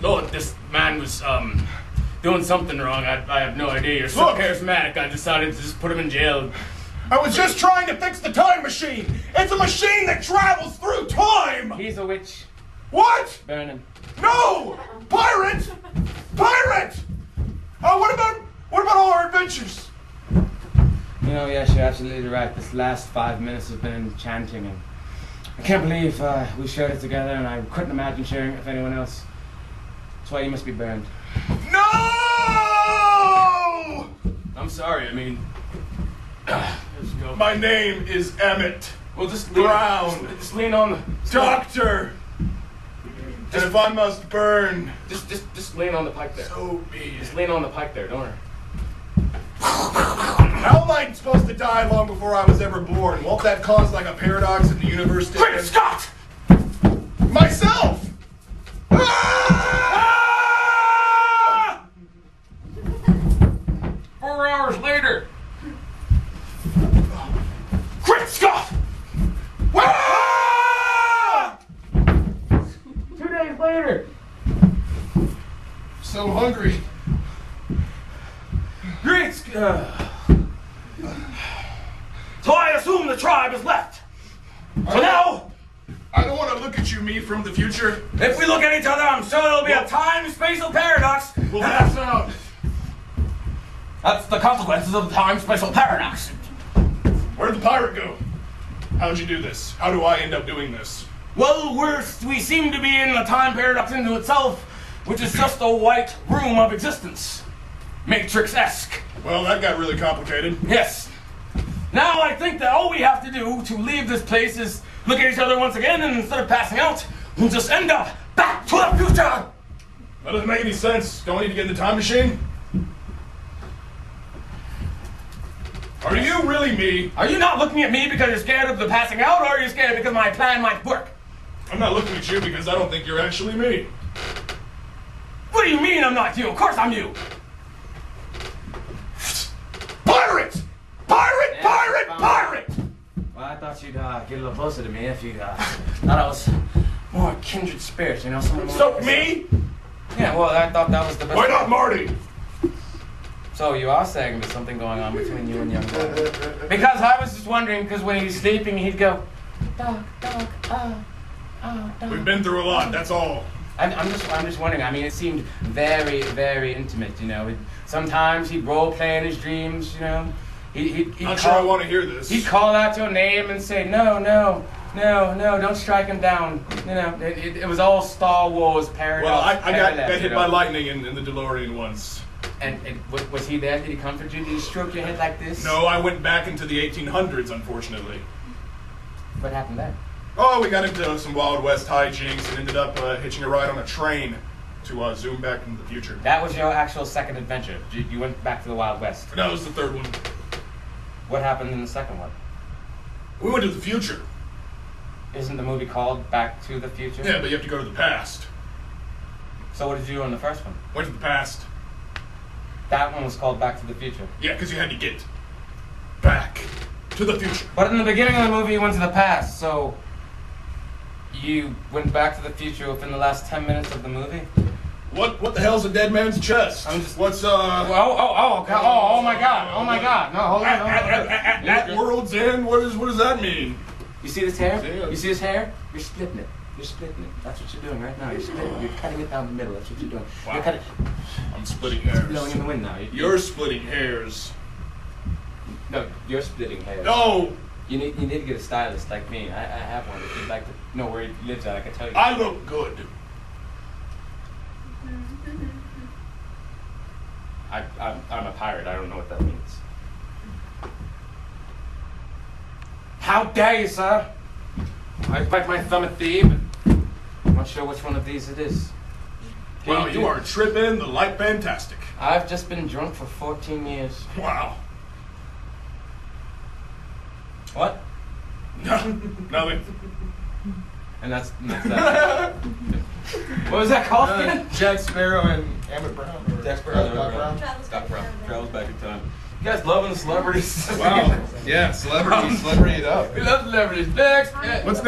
Lord, this man was um doing something wrong. I, I have no idea. You're so Look. charismatic. I decided to just put him in jail. I was just trying to fix the time machine. It's a machine that travels through time. He's a witch. What? Burn him. No! Pirate! Pirate! Oh, what about what about all our adventures? You know, yes, you're absolutely right. This last five minutes has been enchanting, and I can't believe uh, we shared it together, and I couldn't imagine sharing it with anyone else. That's why you must be burned. No! I'm sorry. I mean. My name is Emmett Well, just lean, Brown. Just, just lean on the. Doctor. And if I must burn, Just, just, just lean on the pike there. so be. Just lean on the pike there. Don't worry. How am I supposed to die long before I was ever born? Won't that cause like a paradox in the universe? to Quick, end? Scott! Hours later. Scott! Two days later. So hungry. Great. Sc- Uh, so I assume the tribe is left. So now, I don't want to look at you, me from the future. if we look at each other, I'm sure there'll be a time-spatial paradox. We'll pass out. That's the consequences of the time special paradox. Where'd the pirate go? How'd you do this? How do I end up doing this? Well, we're, we seem to be in a time paradox into itself, which is just a white room of existence. Matrix-esque. Well, that got really complicated. Yes. Now I think that all we have to do to leave this place is look at each other once again, and instead of passing out, we'll just end up back to the future. That doesn't make any sense. Don't we need to get in the time machine? Are you really me? Are you not looking at me because you're scared of the passing out, or are you scared because my plan might work? I'm not looking at you because I don't think you're actually me. What do you mean I'm not you? Of course I'm you. Pirate! Pirate! Yeah, pirate! Pirate! Well, I thought you'd uh, get a little closer to me if you uh, thought I was more kindred spirits, you know. Someone more So me? Yeah, well, I thought that was the best. Why not Marty? So you are saying there's something going on between you and young boy? Because I was just wondering, because when he's sleeping, he'd go, dog, dog, oh, oh, dog. We've been through a lot, that's all. I'm, I'm just, I'm just wondering. I mean, it seemed very, very intimate. You know, it, sometimes he'd role play in his dreams. You know, he, he, he'd Not sure I want to hear this. He'd call out your name and say, "No, no, no, no! Don't strike him down." You know, it, it, it was all Star Wars paradox. Well, I, I got, parallel, got you hit know. by lightning in, in the DeLorean once. And, and was, was he there? Did he comfort you? Did he stroke your head like this? No, I went back into the 1800s, unfortunately. What happened then? Oh, we got into some Wild West hijinks and ended up uh, hitching a ride on a train to uh, zoom back into the future. That was your actual second adventure. You, you went back to the Wild West. No, it was the third one. What happened in the second one? We went to the future. Isn't the movie called Back to the Future? Yeah, but you have to go to the past. So what did you do in the first one? Went to the past. That one was called Back to the Future. Yeah, because you had to get back to the future. But in the beginning of the movie, you went to the past. So you went back to the future within the last ten minutes of the movie. What what the hell's a dead man's chest? I'm just- What's Oh, uh oh, oh, okay. oh, oh my God, oh my God. No, hold on, at, hold at, on. at, at, at world's end? What is what does that mean? You see this hair? You see this hair? You're splitting it. You're splitting it. That's what you're doing right now. You're splitting. it. You're cutting it down the middle. That's what you're doing. Wow. You're cutting. I'm splitting hairs. It's blowing in the wind now. You- You're splitting hairs. no, you're splitting hairs. No, You need you need to get a stylist like me. I, I have one. If you'd like to know where he lives at, I can tell you. I look good. I, I'm, I'm a pirate. I don't know what that means. How dare you, sir? I bite my thumb at thee, but I'm not sure which one of these it is. Can Wow, you are tripping the light fantastic. I've just been drunk for 14 years. Wow. What? Nothing. And that's, and that's that. what was that called Uh, again? Jack Sparrow and Emmett Brown. or- Jack Sparrow, Doc Emmett Brown. Travels Doc back Brown. Travels back in time. You guys loving the celebrities? Wow. Yeah, celebrity, celebrity it up. we love celebrities. Next. What's